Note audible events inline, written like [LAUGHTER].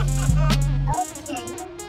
[LAUGHS] Okay.